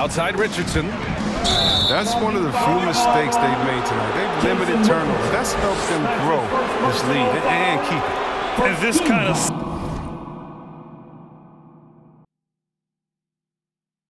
Outside Richardson. That's one of the few mistakes they've made tonight. They've limited turnovers. That's helped them grow this lead and keep it. And this kind of